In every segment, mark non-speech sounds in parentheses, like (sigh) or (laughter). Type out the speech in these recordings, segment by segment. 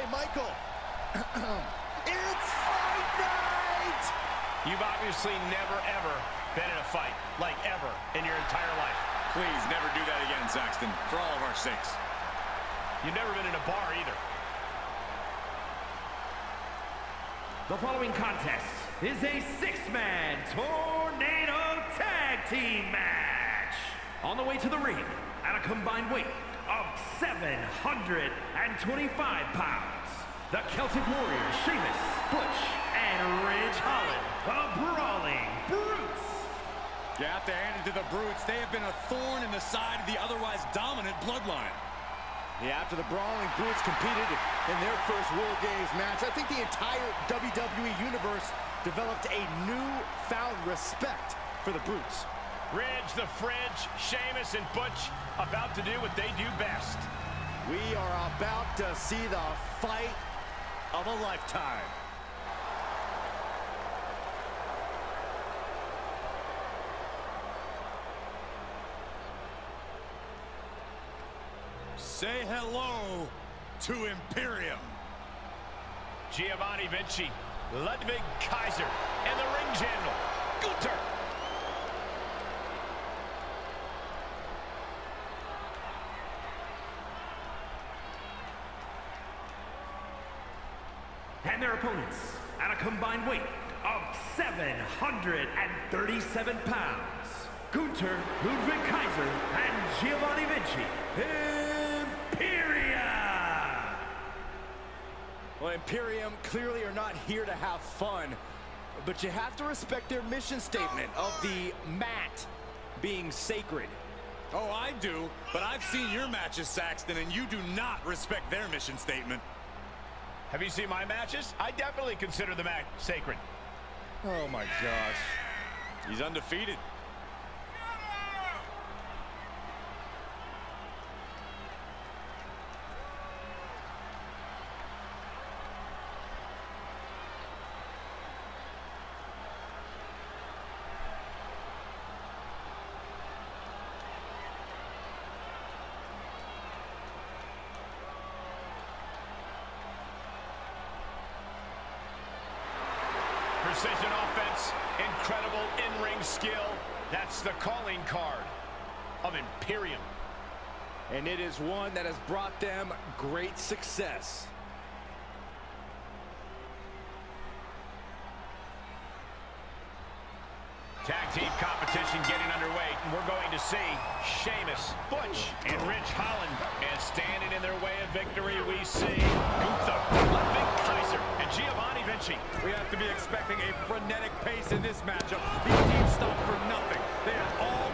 Hey, Michael. (clears throat) it's fight night! You've obviously never, ever been in a fight, like ever, in your entire life. Please never do that again, Saxton, for all of our sakes. You've never been in a bar either. The following contest is a six-man tornado tag team match. On the way to the ring at a combined weight of 725 pounds, the Celtic Warriors, Sheamus, Butch, and Ridge Holland, the Brawling Brutes. You have to hand it to the Brutes. They have been a thorn in the side of the otherwise dominant bloodline. Yeah, after the Brawling Brutes competed in their first WarGames match, I think the entire WWE Universe developed a newfound respect for the Brutes. Ridge, the Fridge, Sheamus, and Butch about to do what they do best. We are about to see the fight of a lifetime. Say hello to Imperium. Giovanni Vinci, Ludwig Kaiser, and the ring general, Gunther. And their opponents at a combined weight of 737 pounds. Gunther Ludwig Kaiser, and Giovanni Vinci. Imperia! Well, Imperium clearly are not here to have fun, but you have to respect their mission statement of the mat being sacred. Oh, I do, but I've seen your matches, Saxton, and you do not respect their mission statement. Have you seen my matches? I definitely consider the match sacred. Oh my gosh. He's undefeated. Precision offense, incredible in-ring skill. That's the calling card of Imperium. And it is one that has brought them great success. Tag team competition getting underway. We're going to see Sheamus, Butch, and Ridge Holland. And standing in their way of victory, we see Gunther, Ludwig Kaiser, and Giovanni Vinci. We have to be expecting a frenetic pace in this matchup. These teams stop for nothing. They have all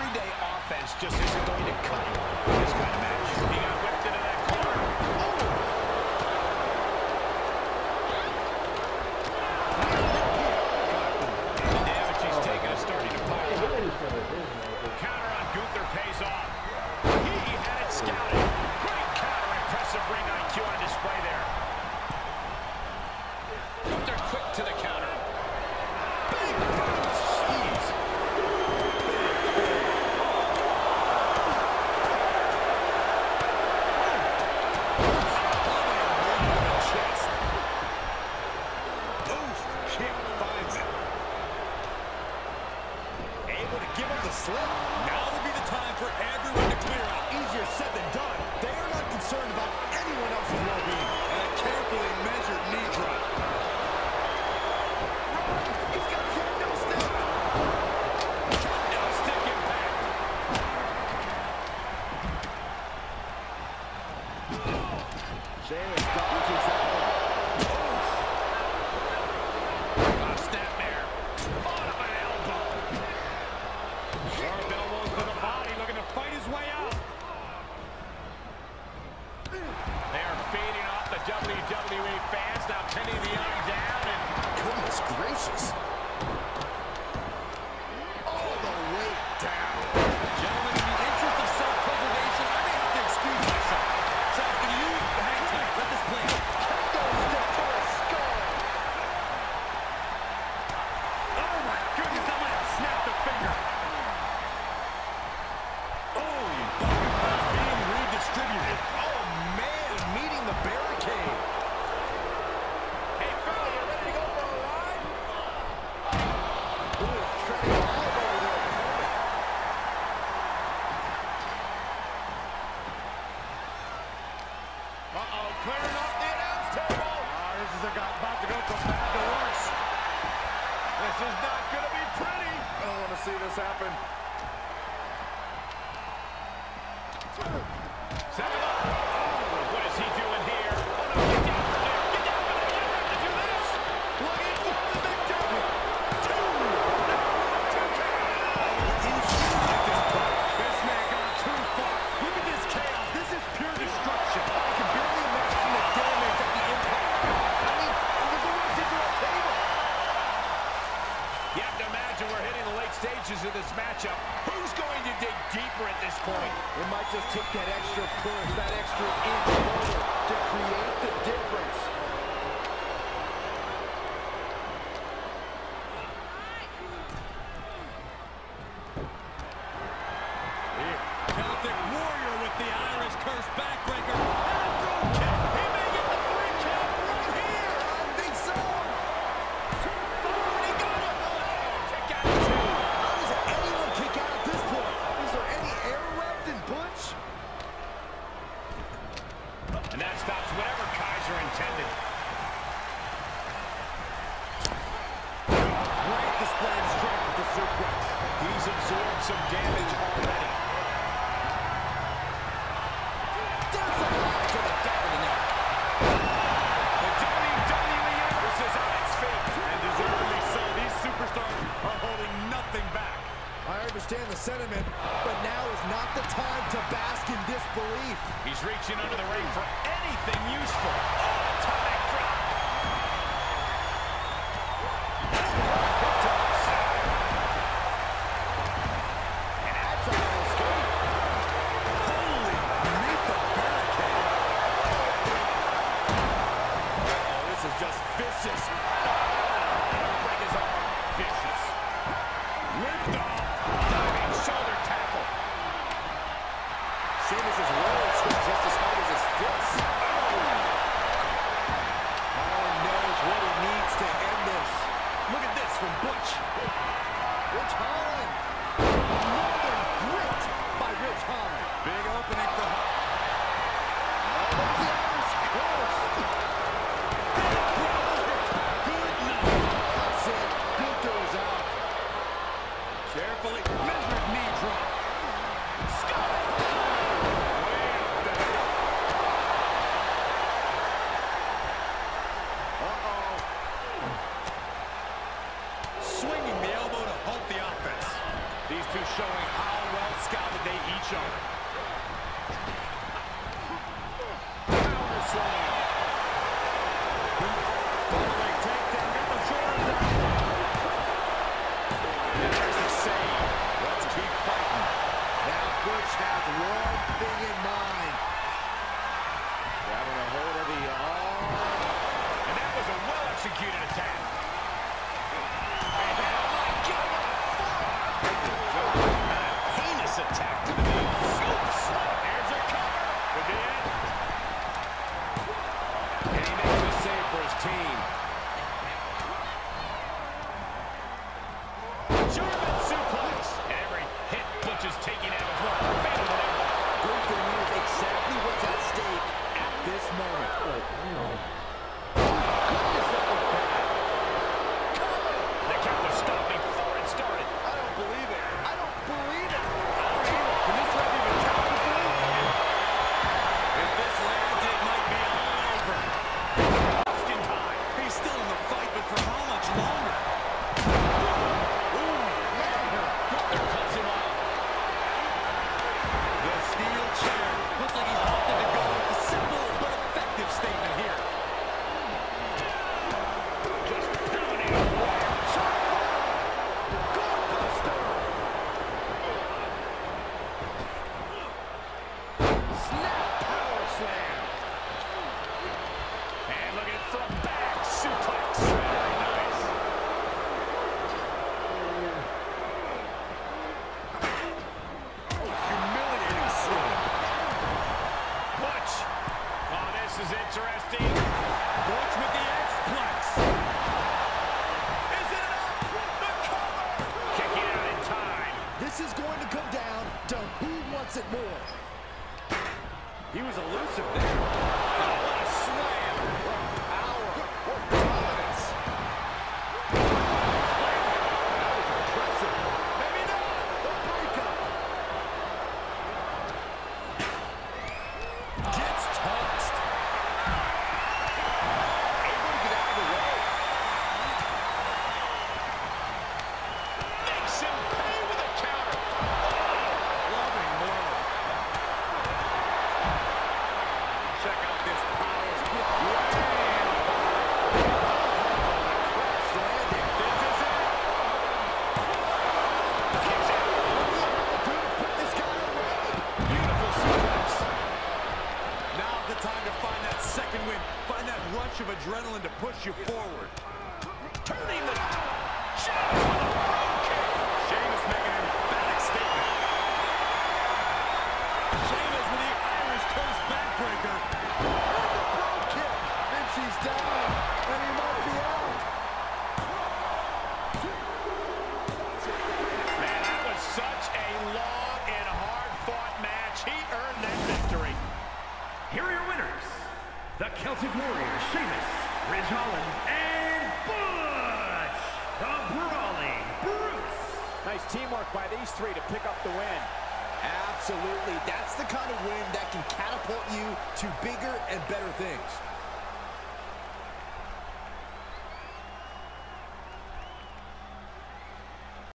Everyday offense just isn't going to cut it this kind of. happen. point. It might just take that extra push, that extra inch to create the difference. sentiment, but now is not the time to bask in disbelief. He's reaching under the ring for anything useful. Oh, The Celtic Warrior, Sheamus, Ridge Holland, and Butch! The Brawling Brutes! Nice teamwork by these three to pick up the win. Absolutely. That's the kind of win that can catapult you to bigger and better things.